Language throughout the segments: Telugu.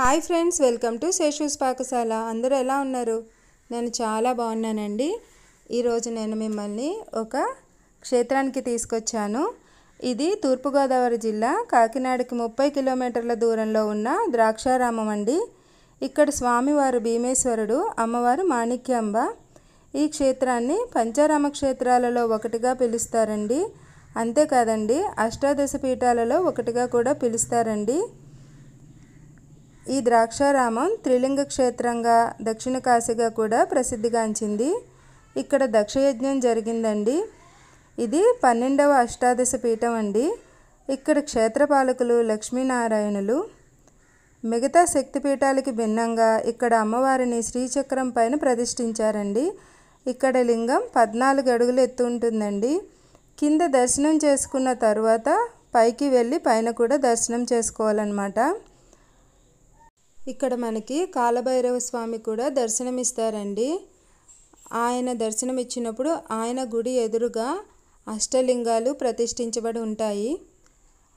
Hi friends welcome to Seshu's పాకశాల. అందరూ ఎలా ఉన్నారు? నేను చాలా బాగున్నానండి. ఈరోజు నేను మిమ్మల్ని ఒక క్షేత్రానికి తీసుకొచ్చాను. ఇది తూర్పుగోదావరి జిల్లా కాకినాడకి ముప్పై కిలోమీటర్ల దూరంలో ఉన్న ద్రాక్షారామం అండి. ఇక్కడ స్వామివారు భీమేశ్వరుడు అమ్మవారు మాణిక్యాంబ. ఈ క్షేత్రాన్ని పంచారామ క్షేత్రాలలో ఒకటిగా పిలుస్తారండి. అంతేకాదండి అష్టాదశ పీఠాలలో ఒకటిగా కూడా పిలుస్తారండి. ఈ ద్రాక్షారామం త్రిలింగ క్షేత్రంగా దక్షిణ కాశీగా కూడా ప్రసిద్ధిగాంచింది. ఇక్కడ దక్షయజ్ఞం జరిగిందండి. ఇది పన్నెండవ అష్టాదశ పీఠం అండి. ఇక్కడ క్షేత్రపాలకులు లక్ష్మీనారాయణులు. మిగతా శక్తిపీఠాలకి భిన్నంగా ఇక్కడ అమ్మవారిని శ్రీచక్రం పైన ప్రతిష్ఠించారండి. ఇక్కడ లింగం పద్నాలుగు అడుగులు ఎత్తు ఉంటుందండి. కింద దర్శనం చేసుకున్న తర్వాత పైకి వెళ్ళి పైన కూడా దర్శనం చేసుకోవాలన్నమాట. ఇక్కడ మనకి కాలభైరవ స్వామి కూడా దర్శనమిస్తారండి. ఆయన దర్శనం ఇచ్చినప్పుడు ఆయన గుడి ఎదురుగా అష్టలింగాలు ప్రతిష్ఠించబడి ఉంటాయి.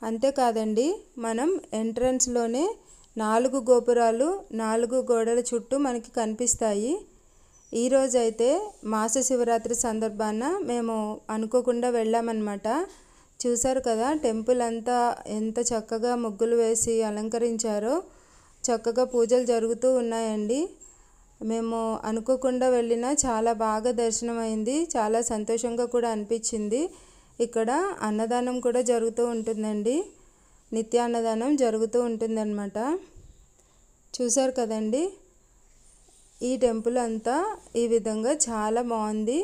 అంతేకాదండి మనం ఎంట్రన్స్లోనే నాలుగు గోపురాలు నాలుగు గోడల చుట్టూ మనకి కనిపిస్తాయి. ఈరోజు అయితే మాస శివరాత్రి సందర్భాన మేము అనుకోకుండా వెళ్ళామన్నమాట. చూశారు కదా టెంపుల్ అంతా ఎంత చక్కగా ముగ్గులు వేసి అలంకరించారో. చక్కగా పూజలు జరుగుతూ ఉన్నాయండి. మేము అనుకోకుండా వెళ్ళినా చాలా బాగా దర్శనం అయింది చాలా సంతోషంగా కూడా అనిపించింది. ఇక్కడ అన్నదానం కూడా జరుగుతూ ఉంటుందండి. నిత్య అన్నదానం జరుగుతూ ఉంటుందన్నమాట. చూసారు కదండి? ఈ టెంపుల్ అంతా ఈ విధంగా చాలా బాగుంది.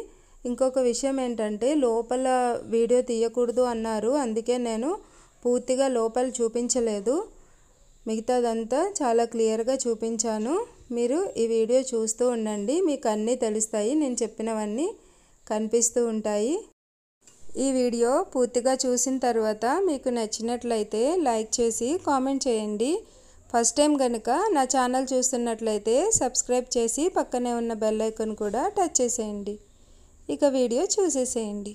ఇంకొక విషయం ఏంటంటే లోపల వీడియో తీయకూడదు అన్నారు. అందుకే నేను పూర్తిగా లోపల చూపించలేదు. మిగతాదంతా చాలా క్లియర్గా చూపించాను. మీరు ఈ వీడియో చూస్తూ ఉండండి. మీకు అన్నీ తెలుస్తాయి. నేను చెప్పినవన్నీ కనిపిస్తూ ఉంటాయి. ఈ వీడియో పూర్తిగా చూసిన తర్వాత మీకు నచ్చినట్లయితే లైక్ చేసి కామెంట్ చేయండి. ఫస్ట్ టైం కనుక నా ఛానల్ చూస్తున్నట్లయితే సబ్స్క్రైబ్ చేసి పక్కనే ఉన్న బెల్ ఐకాన్ కూడా టచ్ చేసేయండి. ఇక వీడియో చూసేసేయండి.